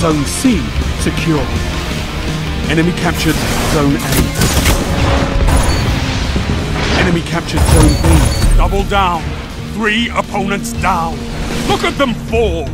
Zone C secure. Enemy captured Zone A. Enemy captured Zone B. Double down. Three opponents down. Look at them fall.